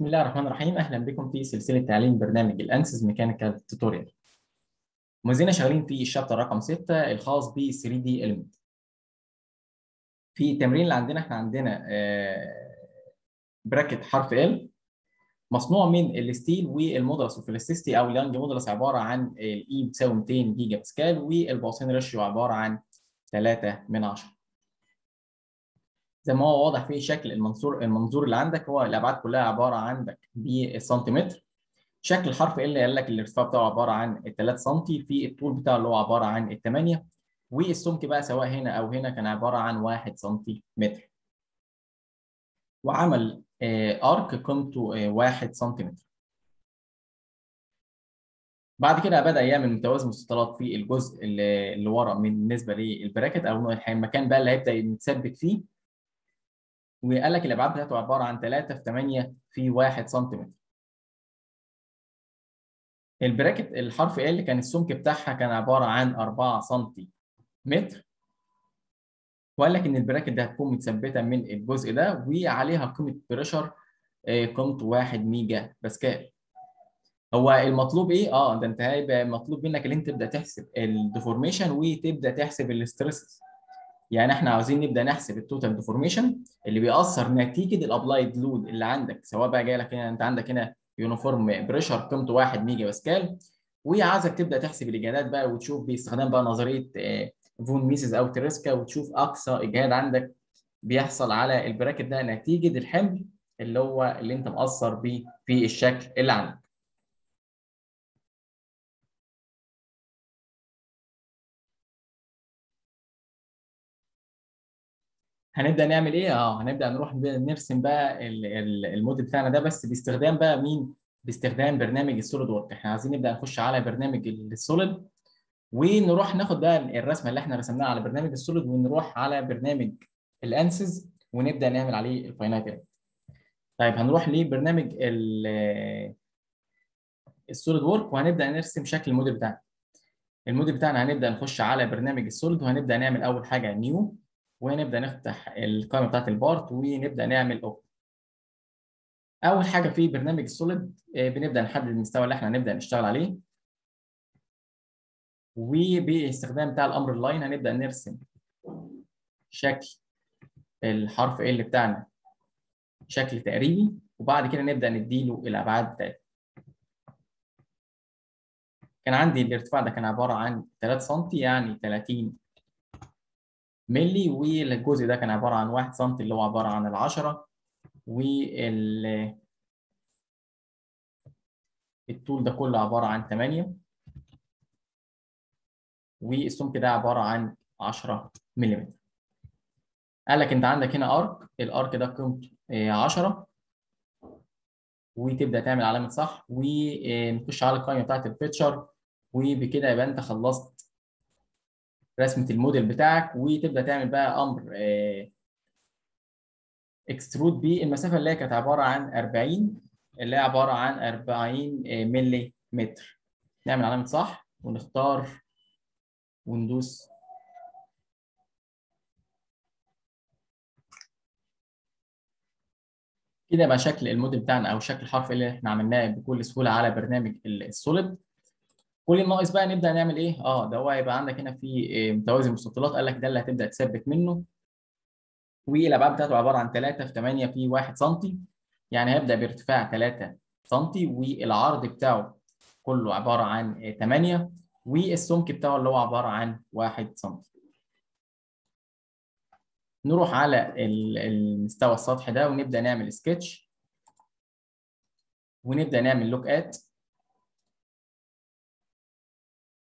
بسم الله الرحمن الرحيم. أهلا بكم في سلسلة تعليم برنامج ال ANSYS Mechanical Tutorial ما زلنا شغالين في ال chapter رقم 6 الخاص ب 3D element. في التمرين اللي عندنا إحنا عندنا bracket حرف L مصنوع من الستيل وال modulus of elasticity أو ال Young's modulus عبارة عن ال E بتساوي 200 جيجا باسكال وال Poisson ratio عبارة عن 3 من 10 زي ما هو واضح في شكل المنظور المنظور اللي عندك هو الأبعاد كلها عبارة عندك بالسنتيمتر شكل الحرف ال قال لك الارتفاع بتاعه عبارة عن 3 سم في الطول بتاعه اللي هو عبارة عن 8 والسمك بقى سواء هنا أو هنا كان عبارة عن 1 سنتيمتر. وعمل ارك قيمته 1 سنتيمتر. بعد كده بدأ يعمل متوازي مستطيلات في الجزء اللي, اللي ورا بالنسبة للبراكت أو المكان بقى اللي هيبدأ يتثبت فيه وقال لك الابعاد بتاعته عباره عن 3 في 8 في 1 سم ال bracket الحرف ال كان السمك بتاعها كان عباره عن 4 سم وقال لك إن ال bracket ده هتكون متثبتة من الجزء ده وعليها قيمة pressure قيمته 1 ميجا باسكال. هو المطلوب إيه؟ آه ده أنت هيبقى مطلوب منك إن أنت تبدأ تحسب ال deformation وتبدأ تحسب ال stresses يعني إحنا عاوزين نبدأ نحسب ال total deformation اللي بيأثر نتيجة ال applied load اللي عندك سواء بقى جاي لك هنا انت عندك هنا uniform pressure قيمته 1 ميجا باسكال وعايزك تبدأ تحسب الإجهادات بقى وتشوف باستخدام بقى نظرية فون ميسز أو تريسكا وتشوف أقصى إجهاد عندك بيحصل على ال bracket ده نتيجة الحمل اللي هو اللي انت مأثر بيه في الشكل اللي عندك. هنبدأ نعمل إيه؟ آه هنبدأ نروح نرسم بقى الموديل بتاعنا ده بس باستخدام بقى مين؟ باستخدام برنامج ال SolidWorks، إحنا عايزين نبدأ نخش على برنامج ال Solid ونروح ناخد بقى الرسمة اللي إحنا رسمناها على برنامج ال Solid ونروح على برنامج ال ANSYS ونبدأ نعمل عليه ال finite طيب هنروح لبرنامج ال SolidWorks وهنبدأ نرسم شكل الموديل بتاعنا. الموديل بتاعنا هنبدأ نخش على برنامج ال Solid وهنبدأ نعمل أول حاجة new ونبدأ نفتح القائمة بتاعت ال part ونبدأ نعمل open. أول حاجة في برنامج ال Solid بنبدأ نحدد المستوى اللي إحنا هنبدأ نشتغل عليه وباستخدام بتاع الأمر ال line هنبدأ نرسم شكل الحرف L بتاعنا شكل تقريبي وبعد كده نبدأ نديله الأبعاد بتاعته كان عندي الارتفاع ده كان عبارة عن 3 سم يعني 30 ملي والجزء ده كان عبارة عن 1 سم اللي هو عبارة عن ال 10 وال الطول ده كله عبارة عن 8 والسمك ده عبارة عن 10 ملم قال لك انت عندك هنا ارك الارك ده قيمته 10 وتبدأ تعمل علامة صح ونخش على القائمة بتاعت الفيتشر وبكده يبقى انت خلصت رسمة الموديل بتاعك وتبدأ تعمل بقى أمر extrude بالمسافه اللي هي كانت عبارة عن 40 اللي هي عبارة عن 40 ملي متر نعمل علامة صح ونختار وندوس. كده يبقى شكل الموديل بتاعنا أو شكل الحرف اللي إحنا عملناه بكل سهولة على برنامج ال Solid كل الناقص بقى نبدأ نعمل إيه؟ آه ده هو هيبقى عندك هنا في متوازي مستطيلات قال لك ده اللي هتبدأ تثبت منه. والابعاد بتاعته عبارة عن 3 في 8 في 1 سم يعني هيبدأ بارتفاع 3 سم والعرض بتاعه كله عبارة عن 8 والسمك بتاعه اللي هو عبارة عن 1 سم نروح على المستوى السطح ده ونبدأ نعمل سكتش. ونبدأ نعمل لوك آت.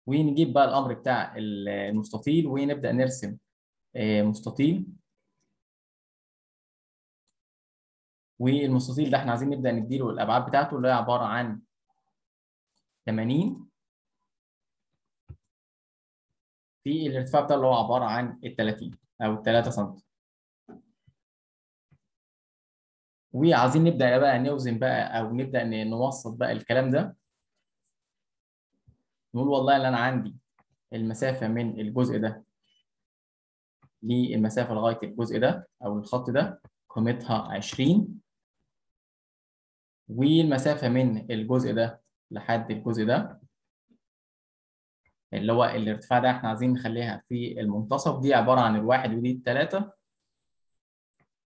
ونجيب بقى الأمر بتاع المستطيل ونبدأ نرسم. مستطيل. والمستطيل ده إحنا عايزين نبدأ نديله الأبعاد بتاعته اللي هي عبارة عن 80 في الارتفاع بتاعه اللي هو عبارة عن ال 30 أو 3 سم وعايزين نبدأ بقى نوزن بقى أو نبدأ نوسط بقى الكلام ده. نقول والله اللي أنا عندي المسافة من الجزء ده للمسافة لغاية الجزء ده أو الخط ده قيمتها 20 والمسافة من الجزء ده لحد الجزء ده اللي هو الارتفاع ده إحنا عايزين نخليها في المنتصف. دي عبارة عن الواحد ودي الثلاثه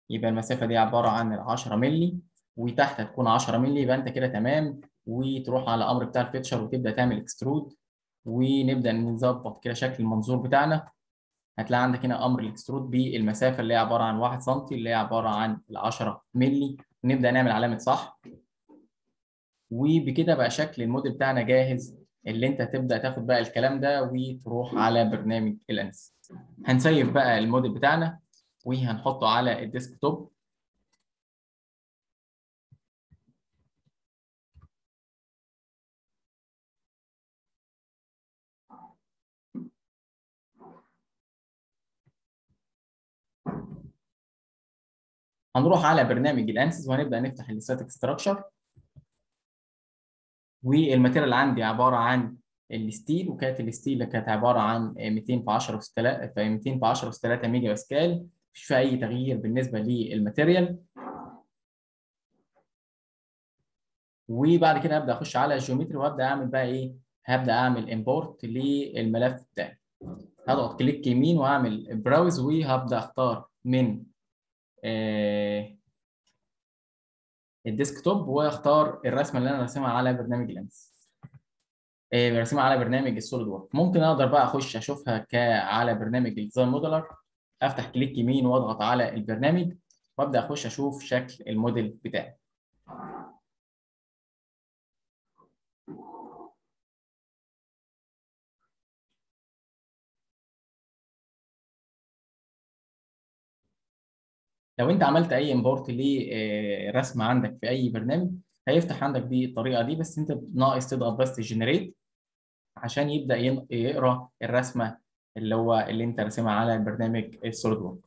يبقى المسافة دي عبارة عن 10 مللي وتحت هتكون 10 مللي يبقى أنت كده تمام. وتروح على الامر بتاع ال feature وتبدأ تعمل extrude ونبدأ نظبط كده شكل المنظور بتاعنا. هتلاقي عندك هنا أمر ال extrude بالمسافة اللي هي عبارة عن 1 سم اللي هي عبارة عن ال 10 مللي. نبدأ نعمل علامة صح. وبكده بقى شكل الموديل بتاعنا جاهز اللي أنت تبدا تاخد بقى الكلام ده وتروح على برنامج ال ANSYS. ه save بقى الموديل بتاعنا وهنحطه على ال desktop هنروح على برنامج ال ANSYS وهنبدأ نفتح ال static structure وال material عندي عبارة عن ال steel وكانت ال steel كانت عبارة عن 200 في 10 اس 3 في 200 في 10 اس 3 ميجا باسكال مفيش فيها أي تغيير بالنسبة لل material. وبعد كده هبدأ أخش على ال geometry وابدا أعمل بقى إيه؟ هبدأ أعمل import للملف بتاعي هضغط click يمين وأعمل browse وهبدأ أختار من آه ال desktop واختار الرسمة اللي أنا راسمها على برنامج ال ANSYS آه راسمها على برنامج ال SolidWorks ممكن أقدر بقى أخش أشوفها ك على برنامج ال DesignModeler أفتح click يمين وأضغط على البرنامج وأبدأ أخش أشوف شكل الموديل بتاعي. لو انت عملت اي import لرسمه عندك في اي برنامج هيفتح عندك بالطريقة دي بس انت ناقص تضغط بس generate عشان يبدأ يقرأ الرسمة اللي هو اللي انت راسمها على البرنامج ال SolidWorks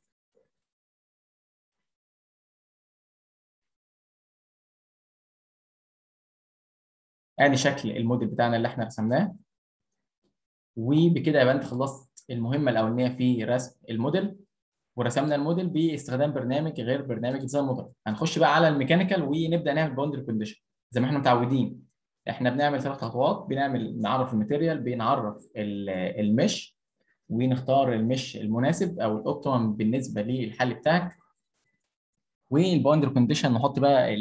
ادي شكل الموديل بتاعنا اللي إحنا رسمناه. وبكده يبقى انت خلصت المهمة الأولانية في رسم الموديل. ورسمنا الموديل باستخدام برنامج غير برنامج DesignModeler هنخش بقى على ال mechanical ونبدأ نعمل boundary condition زي ما إحنا متعودين. إحنا بنعمل ثلاث خطوات. بنعمل نعرف ال material بنعرف ال mesh ونختار ال mesh المناسب أو ال optimum بالنسبة للحل بتاعك. وال boundary condition نحط بقى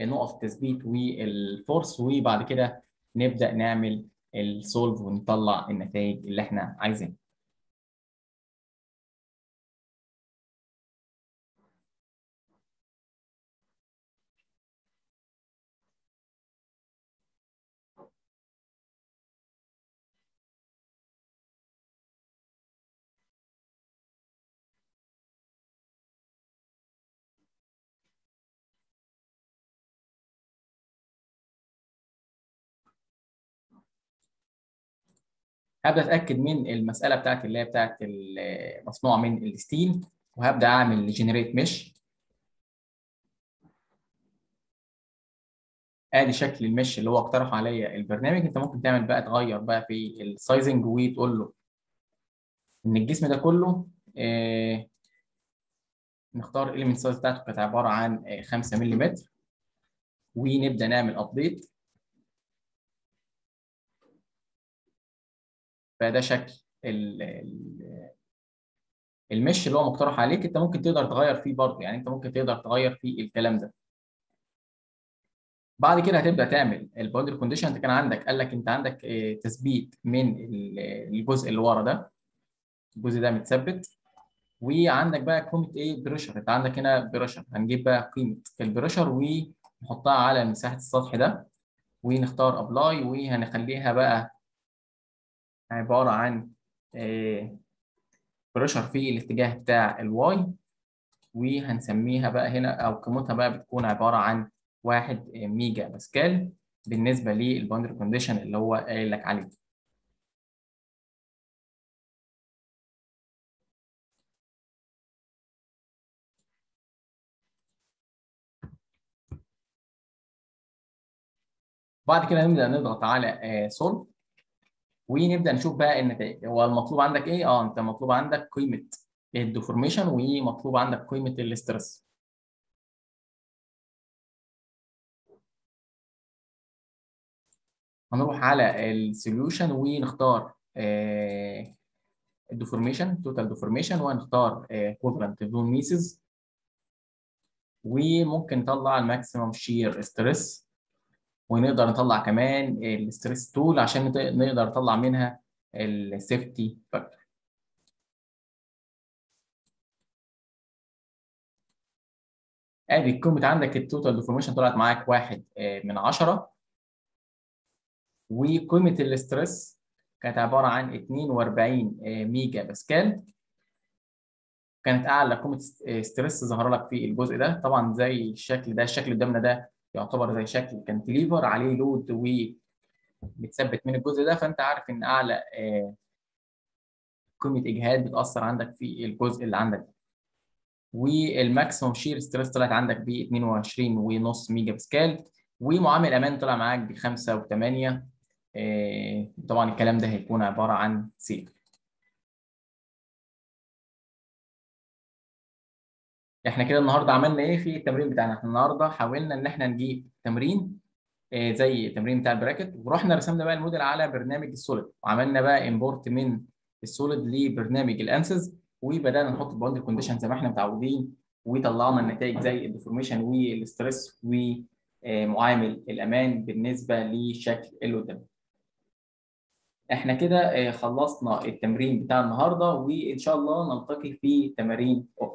نقط التثبيت وال force وبعد كده نبدأ نعمل ال solve ونطلع النتائج اللي إحنا عايزينها. هبدأ أتأكد من المسألة بتاعتي اللي هي بتاعت المصنوعه من ال steel وهبدأ أعمل generate mesh آدي شكل ال mesh اللي هو اقترح عليا البرنامج. أنت ممكن تعمل بقى تغير بقى في ال sizing وتقول له إن الجسم ده كله آه نختار ال element size بتاعته كانت عبارة عن 5 ملم ونبدأ نعمل update فده شكل ال mesh اللي هو مقترح عليك انت ممكن تقدر تغير فيه برضه. يعني انت ممكن تقدر تغير فيه الكلام ده. بعد كده هتبدأ تعمل ال boundary condition انت كان عندك قال لك انت عندك تثبيت من الجزء اللي ورا ده. الجزء ده متثبت. وعندك بقى قيمة إيه؟ pressure. انت عندك هنا pressure. هنجيب بقى قيمة ال pressure ونحطها على مساحة السطح ده. ونختار apply وهنخليها بقى عبارة عن pressure في الاتجاه بتاع ال Y وهنسميها بقى هنا أو قيمتها بقى بتكون عبارة عن 1 ميجا باسكال بالنسبة لل boundary condition اللي هو قايل لك عليه. بعد كده نبدأ نضغط على solve ونبدأ نشوف بقى النتائج. هو المطلوب عندك إيه؟ آه أنت مطلوب عندك قيمة ال deformation ومطلوب عندك قيمة ال stress هنروح على ال solution ونختار ال deformation total deformation وهنختار equivalent von Mises وممكن نطلع ال maximum shear stress ونقدر نطلع كمان ال stress tool عشان نقدر نطلع منها ال safety factor آدي قيمه عندك ال total deformation طلعت معاك واحد من 10 وقيمة ال stress كانت عبارة عن 42 ميجا باسكال. كانت أعلى قيمة stress ظهر لك في الجزء ده. طبعا زي الشكل ده الشكل اللي قدامنا ده يعتبر زي شكل cantilever عليه load و بتثبت من الجزء ده فأنت عارف إن أعلى قيمة إجهاد بتأثر عندك في الجزء اللي عندك. وال maximum shear stress طلعت عندك ب 22.5 ميجا باسكال ومعامل أمان طلع معاك ب 5 و8 طبعا الكلام ده هيكون عبارة عن safe إحنا كده النهارده عملنا إيه في التمرين بتاعنا؟ إحنا النهارده حاولنا ان إحنا نجيب تمرين آه زي التمرين بتاع ال bracket ورحنا رسمنا بقى الموديل على برنامج ال Solid. وعملنا بقى import من ال Solid لبرنامج ال ANSYS وبدأنا نحط ال boundary condition زي ما إحنا متعودين وطلعنا النتائج زي ال deformation وال stress ومعامل الأمان بالنسبة للشكل اللي قدامنا إحنا كده خلصنا التمرين بتاع النهارده وإن شاء الله نلتقي في تمارين أخرى.